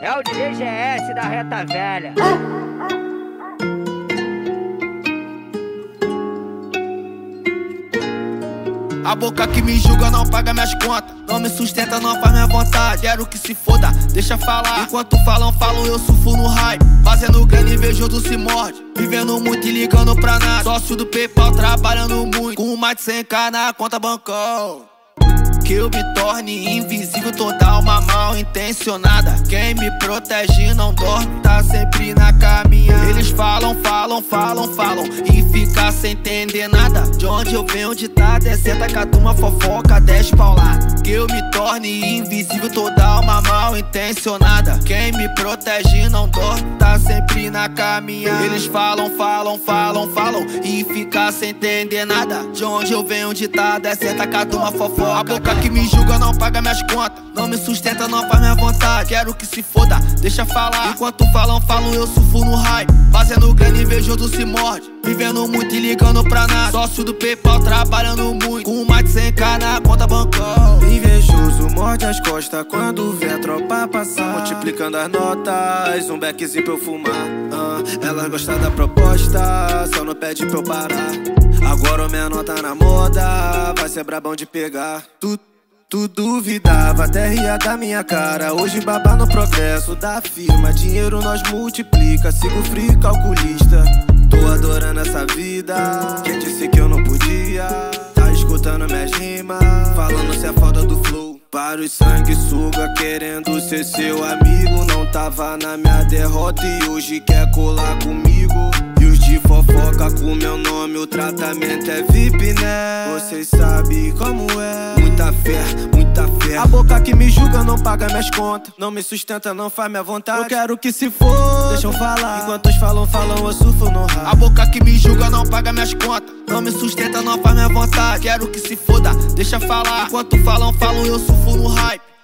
É o DJ GS da reta velha. A boca que me julga não paga minhas contas. Não me sustenta, não faz minha vontade. Quero que se foda, deixa falar. Enquanto falam, falam, eu surfo no raio. Fazendo grana, invejoso se morde. Vivendo muito e ligando pra nada. Sócio do PayPal, trabalhando muito. Com mais de 100k na conta bancão que eu me torne invisível, toda uma mal intencionada. Quem me protege não dorme, tá sempre na caminhada. Eles falam, falam, falam, falam e fica sem entender nada. De onde eu venho, onde tá, descenta com a turma fofoca, desce paulada. Que eu me torne invisível, toda uma mal intencionada. Quem me protege não dorme, tá na caminhada. Eles falam, falam, falam, falam e fica sem entender nada. De onde eu venho, onde tá, descenta com a turma fofoca. A boca que me julga não paga minhas contas. Não me sustenta, não faz minha vontade. Quero que se foda, deixa falar. Enquanto falam, falam, eu surfo no raio. Fazendo grana, invejoso se morde. Vivendo muito e ligando pra nada. Sócio do PayPal, trabalhando muito. Com mais de 100k na conta bancão. As costas quando vê a tropa passar. Multiplicando as notas, um beckzinho pra eu fumar. Ah, ela gosta da proposta, só não pede pra eu parar. Agora minha nota na moda, vai ser brabão de pegar. Tu, tu duvidava, até ria da minha cara. Hoje baba no progresso da firma. Dinheiro nós multiplica, sigo free calculista. Tô adorando essa vida. Quem disse que eu não podia? Tá escutando minhas rimas, falando se é falta do flow. Para os sanguessuga querendo ser seu amigo. Não tava na minha derrota e hoje quer colar comigo. E os de fofoca com meu nome, o tratamento é VIP, né? Vocês sabem como é. Muita fé, muita fé. A boca que me julga não paga minhas contas. Não me sustenta, não faz minha vontade. Eu quero que se for, deixa eu falar. Enquanto os falam, falam, eu surfo no raio. A boca que me julga não paga minhas contas. Não me sustenta, não faz minha vontade. Quero que se foda, deixa falar. Enquanto falam, falam, eu surfo no hype.